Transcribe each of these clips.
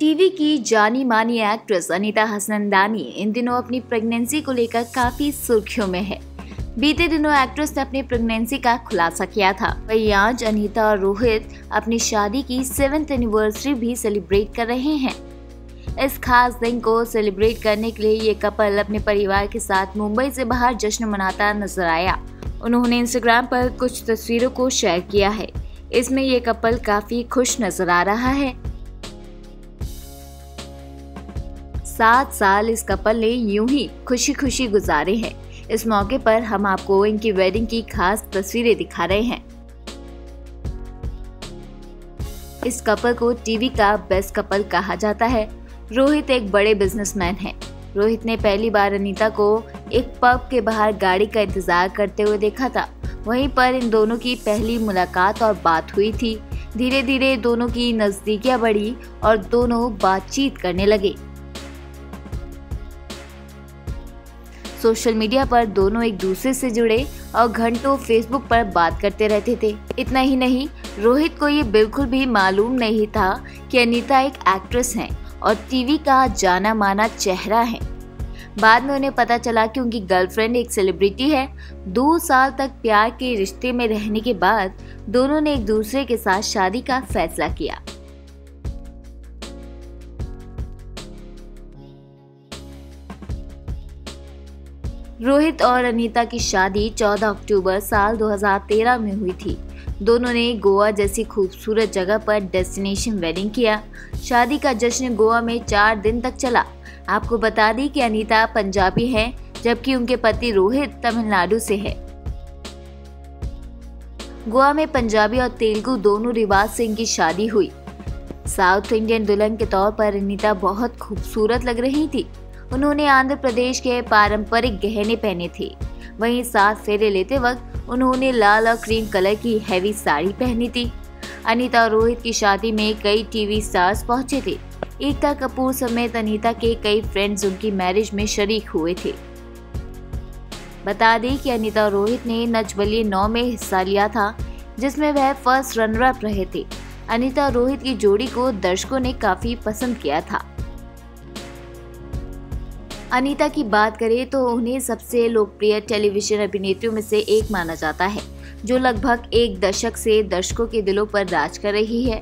TV की जानी मानी एक्ट्रेस अनीता हसनंदानी इन दिनों अपनी प्रेगनेंसी को लेकर काफ़ी सुर्खियों में है। बीते दिनों एक्ट्रेस ने अपनी प्रेगनेंसी का खुलासा किया था। वही आज अनीता और रोहित अपनी शादी की सेवेंथ एनिवर्सरी भी सेलिब्रेट कर रहे हैं। इस खास दिन को सेलिब्रेट करने के लिए ये कपल अपने परिवार के साथ मुंबई से बाहर जश्न मनाता नज़र आया। उन्होंने इंस्टाग्राम पर कुछ तस्वीरों को शेयर किया है। इसमें ये कपल काफ़ी खुश नज़र आ रहा है। सात साल इस कपल ने यूँ ही खुशी खुशी गुजारे हैं। इस मौके पर हम आपको इनकी वेडिंग की खास तस्वीरें दिखा रहे हैं। इस कपल को टीवी का बेस्ट कपल कहा जाता है। रोहित एक बड़े बिजनेसमैन हैं। रोहित ने पहली बार अनीता को एक पब के बाहर गाड़ी का इंतज़ार करते हुए देखा था। वहीं पर इन दोनों की पहली मुलाकात और बात हुई थी। धीरे धीरे दोनों की नजदीकियाँ बढ़ी और दोनों बातचीत करने लगे। सोशल मीडिया पर दोनों एक दूसरे से जुड़े और घंटों फेसबुक पर बात करते रहते थे। इतना ही नहीं, रोहित को ये बिल्कुल भी मालूम नहीं था कि अनीता एक एक्ट्रेस हैं और टीवी का जाना माना चेहरा है। बाद में उन्हें पता चला कि उनकी गर्लफ्रेंड एक सेलिब्रिटी है। दो साल तक प्यार के रिश्ते में रहने के बाद दोनों ने एक दूसरे के साथ शादी का फैसला किया। रोहित और अनीता की शादी 14 अक्टूबर साल 2013 में हुई थी। दोनों ने गोवा जैसी खूबसूरत जगह पर डेस्टिनेशन वेडिंग किया। शादी का जश्न गोवा में चार दिन तक चला। आपको बता दी कि अनीता पंजाबी है, जबकि उनके पति रोहित तमिलनाडु से है। गोवा में पंजाबी और तेलुगु दोनों रिवाज से इनकी शादी हुई। साउथ इंडियन दुल्हन के तौर पर अनीता बहुत खूबसूरत लग रही थी। उन्होंने आंध्र प्रदेश के पारंपरिक गहने पहने थे। वहीं सात फेरे लेते वक्त उन्होंने लाल और क्रीम कलर की हैवी साड़ी पहनी थी। अनीता और रोहित की शादी में कई टीवी स्टार्स पहुँचे थे। एकता कपूर समेत अनीता के कई फ्रेंड्स उनकी मैरिज में शरीक हुए थे। बता दें कि अनीता और रोहित ने नच बलिए नौ में हिस्सा लिया था, जिसमें वह फ़र्स्ट रनर अप रहे थे। अनीता रोहित की जोड़ी को दर्शकों ने काफ़ी पसंद किया था। अनीता की बात करें तो उन्हें सबसे लोकप्रिय टेलीविज़न अभिनेत्रियों में से एक माना जाता है, जो लगभग एक दशक से दर्शकों के दिलों पर राज कर रही है।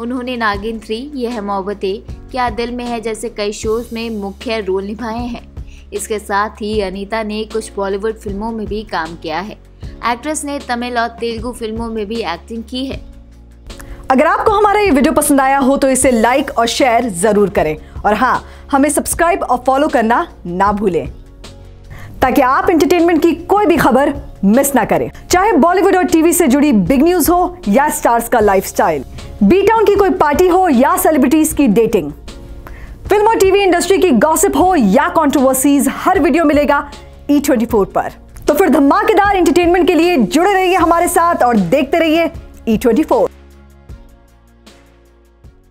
उन्होंने नागिन थ्री, यह मोहब्बतें क्या दिल में है जैसे कई शोज़ में मुख्य रोल निभाए हैं। इसके साथ ही अनीता ने कुछ बॉलीवुड फ़िल्मों में भी काम किया है। एक्ट्रेस ने तमिल और तेलुगु फ़िल्मों में भी एक्टिंग की है। अगर आपको हमारा ये वीडियो पसंद आया हो तो इसे लाइक और शेयर ज़रूर करें। और हाँ हमें सब्सक्राइब और फॉलो करना ना भूलें। ताकि आप एंटरटेनमेंट की कोई भी खबर मिस ना करें। चाहे बॉलीवुड और टीवी से जुड़ी बिग न्यूज़ हो या स्टार्स का लाइफस्टाइल बी टाउन की कोई पार्टी हो या सेलिब्रिटीज की डेटिंग फ़िल्म और टीवी इंडस्ट्री की गॉसिप हो या कंट्रोवर्सीज हर वीडियो मिलेगा ई ट्वेंटी फोर पर। तो फिर धमाकेदार एंटरटेनमेंट के लिए जुड़े रहिए हमारे साथ और देखते रहिए ई ट्वेंटी फोर